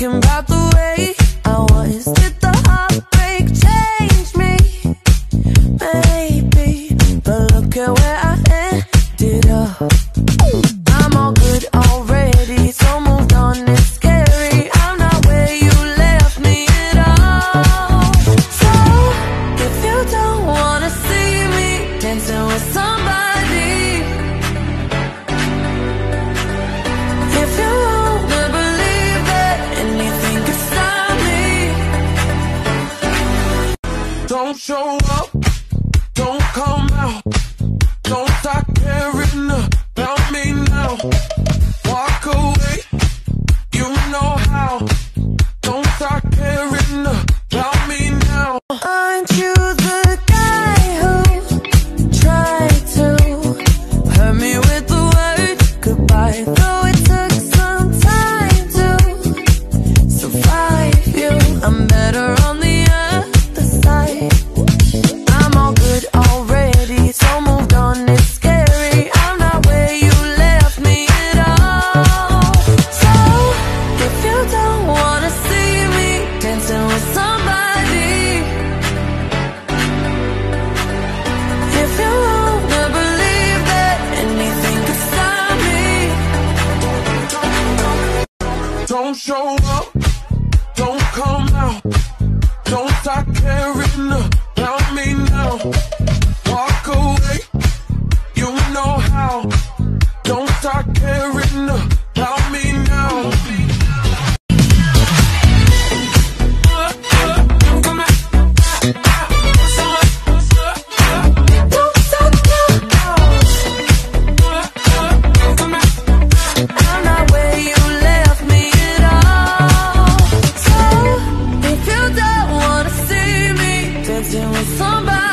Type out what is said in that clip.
thinking about the don't show up, don't come out. don't show up. dancing with somebody.